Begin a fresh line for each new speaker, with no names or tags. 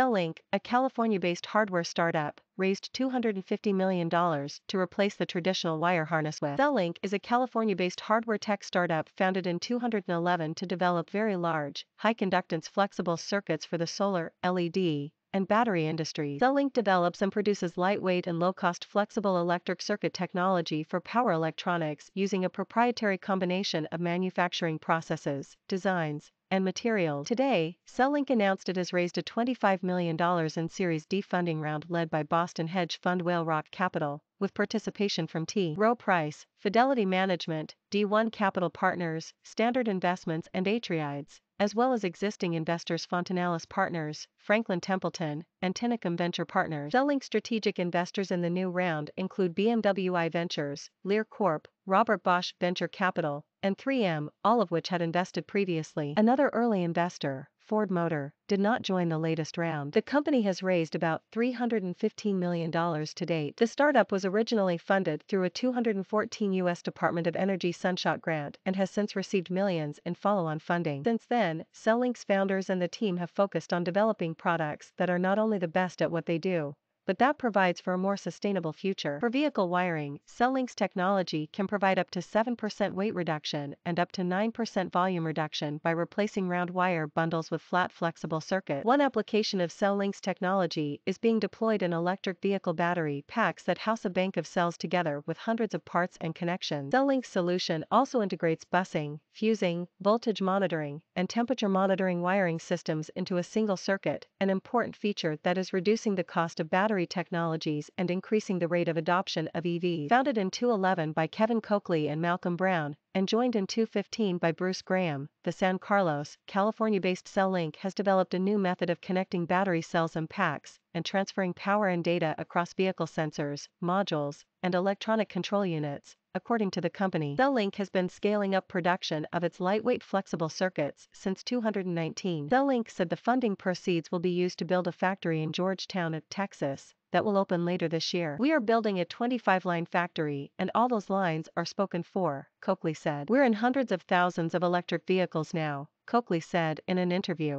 CelLink, a California-based hardware startup, raised $250 million to replace the traditional wire harness with. CelLink is a California-based hardware tech startup founded in 2011 to develop very large, high-conductance flexible circuits for the solar, LED, and battery industries. CelLink develops and produces lightweight and low-cost flexible electric circuit technology for power electronics using a proprietary combination of manufacturing processes, designs, and materials. Today, CelLink announced it has raised a $25 million in Series D funding round led by Boston hedge fund Whale Rock Capital, with participation from T. Rowe Price, Fidelity Management, D1 Capital Partners, Standard Investments and Atreides as well as existing investors Fontinalis Partners, Franklin Templeton, and Tinicum Venture Partners. CelLink strategic investors in the new round include BMW iVentures, Lear Corp, Robert Bosch Venture Capital, and 3M, all of which had invested previously. Another early investor, Ford Motor, did not join the latest round. The company has raised about $315 million to date. The startup was originally funded through a 214 U.S. Department of Energy Sunshot grant and has since received millions in follow-on funding. Since then, CelLink's founders and the team have focused on developing products that are not only the best at what they do, but that provides for a more sustainable future. For vehicle wiring, CelLink's technology can provide up to 7% weight reduction and up to 9% volume reduction by replacing round wire bundles with flat flexible circuit. One application of CelLink's technology is being deployed in electric vehicle battery packs that house a bank of cells together with hundreds of parts and connections. CelLink's solution also integrates busing, fusing, voltage monitoring, and temperature monitoring wiring systems into a single circuit, an important feature that is reducing the cost of battery battery technologies and increasing the rate of adoption of EVs. Founded in 2011 by Kevin Coakley and Malcolm Brown, and joined in 2015 by Bruce Graham, the San Carlos, California-based CelLink has developed a new method of connecting battery cells and packs, and transferring power and data across vehicle sensors, modules, and electronic control units, according to the company. CelLink has been scaling up production of its lightweight flexible circuits since 2019. CelLink said the funding proceeds will be used to build a factory in Georgetown, Texas, that will open later this year. We are building a 25-line factory and all those lines are spoken for, Coakley said. We're in hundreds of thousands of electric vehicles now, Coakley said in an interview.